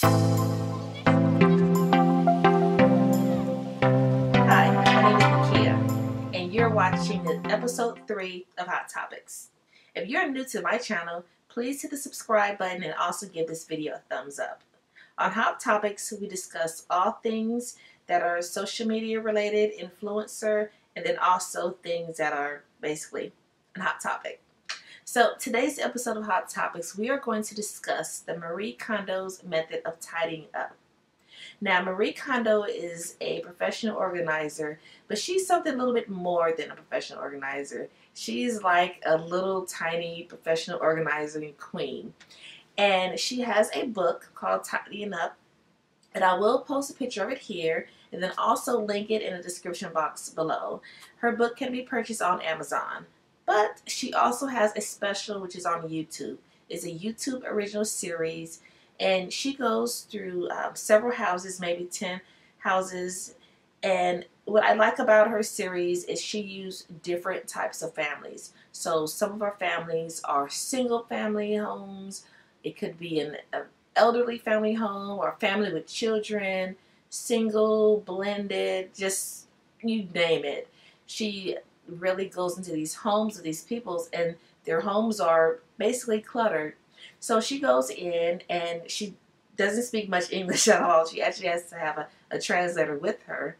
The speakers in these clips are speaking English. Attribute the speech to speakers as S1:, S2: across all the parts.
S1: Hi, my name is Nakia, and you're watching episode 3 of Hot Topics. If you're new to my channel, please hit the subscribe button and also give this video a thumbs up. On Hot Topics, we discuss all things that are social media related, influencer, and then also things that are basically a hot topic. So today's episode of Hot Topics, we are going to discuss the Marie Kondo's method of tidying up. Now, Marie Kondo is a professional organizer, but she's something a little bit more than a professional organizer. She's like a little tiny professional organizing queen. And she has a book called Tidying Up, and I will post a picture of it here and then also link it in the description box below. Her book can be purchased on Amazon, but she also has a special which is on YouTube. It's a YouTube original series and she goes through um, several houses, maybe 10 houses. And what I like about her series is she used different types of families. So some of her families are single family homes. It could be an, an elderly family home or a family with children, single, blended, just you name it. She really goes into these homes of these peoples and their homes are basically cluttered so she goes in and she doesn't speak much English at all. She actually has to have a, a translator with her.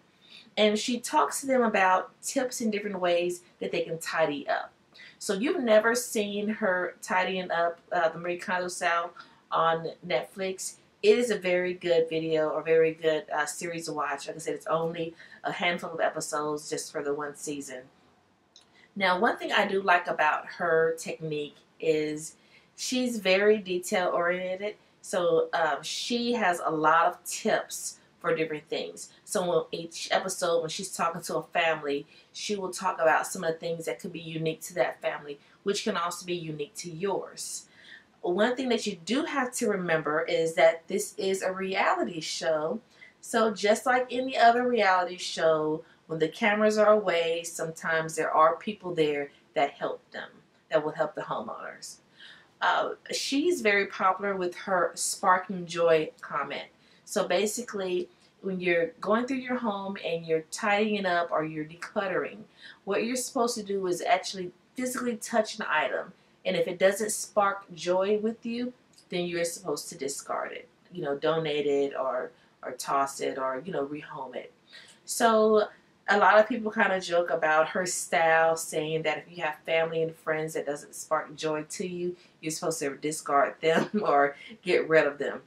S1: And she talks to them about tips and different ways that they can tidy up. So you've never seen her tidying up uh, the Marie Kondo style on Netflix. It is a very good video or very good uh, series to watch. Like I said, it's only a handful of episodes just for the one season. Now, one thing I do like about her technique is she's very detail oriented. So um, she has a lot of tips for different things. So each episode, when she's talking to a family, she will talk about some of the things that could be unique to that family, which can also be unique to yours. One thing that you do have to remember is that this is a reality show. So just like any other reality show, when the cameras are away, sometimes there are people there that help them, that will help the homeowners uh, she's very popular with her sparking joy comment. So basically, when you're going through your home and you're tidying it up or you're decluttering, what you're supposed to do is actually physically touch an item. And if it doesn't spark joy with you, then you're supposed to discard it. You know, donate it or or toss it or you know rehome it. So a lot of people kind of joke about her style, saying that if you have family and friends that doesn't spark joy to you, you're supposed to discard them or get rid of them.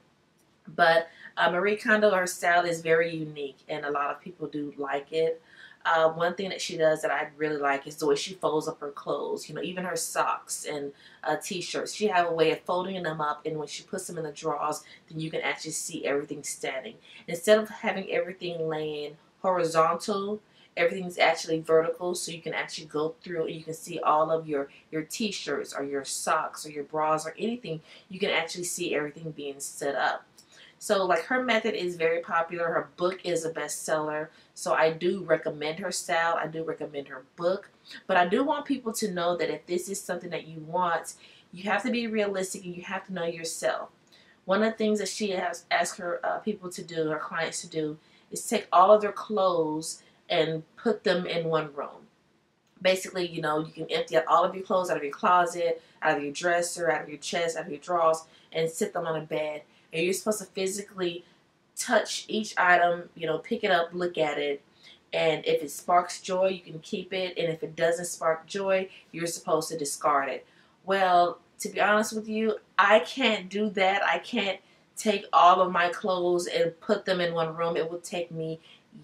S1: But uh, Marie Kondo, her style is very unique, and a lot of people do like it. Uh, one thing that she does that I really like is the way she folds up her clothes. You know, even her socks and uh, t-shirts. She have a way of folding them up, and when she puts them in the drawers, then you can actually see everything standing. Instead of having everything laying horizontal, everything's actually vertical so you can actually go through and you can see all of your your t-shirts or your socks or your bras or anything. You can actually see everything being set up. So like her method is very popular. Her book is a bestseller. So I do recommend her style. I do recommend her book. But I do want people to know that if this is something that you want you have to be realistic and you have to know yourself. One of the things that she has asked her uh, people to do her clients to do is take all of their clothes and put them in one room. Basically, you know, you can empty out all of your clothes out of your closet, out of your dresser, out of your chest, out of your drawers, and sit them on a bed. And you're supposed to physically touch each item, you know, pick it up, look at it, and if it sparks joy, you can keep it, and if it doesn't spark joy, you're supposed to discard it. Well, to be honest with you, I can't do that. I can't take all of my clothes and put them in one room. It would take me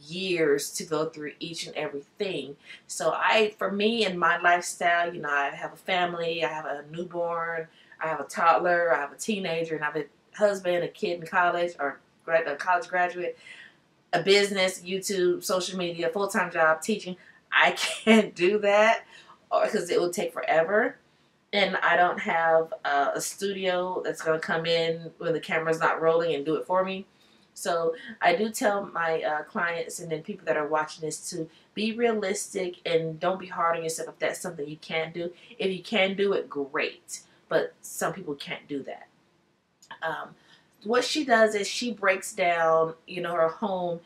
S1: years to go through each and everything. So I, for me and my lifestyle, you know, I have a family, I have a newborn, I have a toddler, I have a teenager, and I have a husband, a kid in college or a college graduate, a business, YouTube, social media, full-time job, teaching. I can't do that because it will take forever. And I don't have uh, a studio that's going to come in when the camera's not rolling and do it for me. So I do tell my uh, clients and then people that are watching this to be realistic and don't be hard on yourself if that's something you can't do. If you can do it, great. But some people can't do that. Um, what she does is she breaks down, you know, her home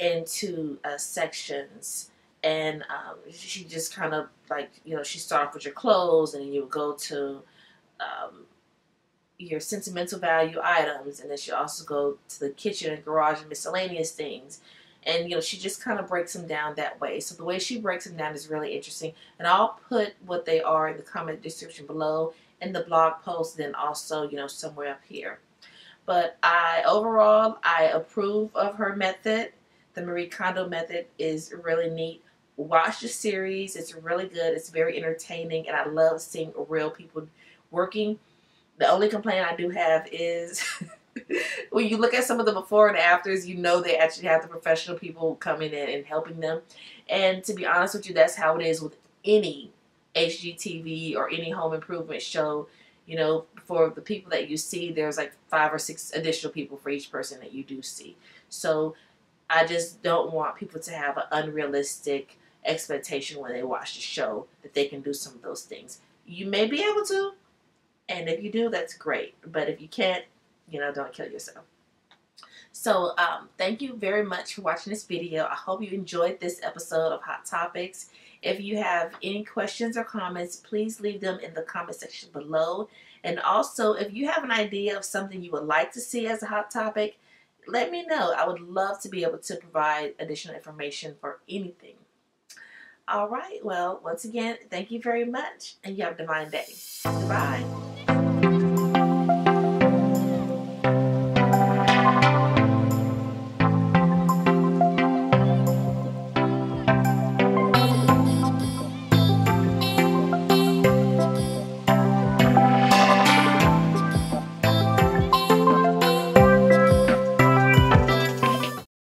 S1: into uh, sections. And um, she just kind of like, you know, she start off with your clothes and you go to um, your sentimental value items. And then she also go to the kitchen and garage and miscellaneous things. And, you know, she just kind of breaks them down that way. So the way she breaks them down is really interesting. And I'll put what they are in the comment description below in the blog post, then also, you know, somewhere up here. But I overall, I approve of her method. The Marie Kondo method is really neat. Watch the series. It's really good. It's very entertaining, and I love seeing real people working. The only complaint I do have is when you look at some of the before and afters, you know they actually have the professional people coming in and helping them. And to be honest with you, that's how it is with any HGTV or any home improvement show. You know, for the people that you see, there's like five or six additional people for each person that you do see. So I just don't want people to have an unrealistic expectation when they watch the show that they can do some of those things. You may be able to, and if you do, that's great. But if you can't, you know, don't kill yourself. So, um, thank you very much for watching this video. I hope you enjoyed this episode of Hot Topics. If you have any questions or comments, please leave them in the comment section below. And also, if you have an idea of something you would like to see as a hot topic, let me know. I would love to be able to provide additional information for anything. All right. Well, once again, thank you very much, and you have a divine day. Goodbye.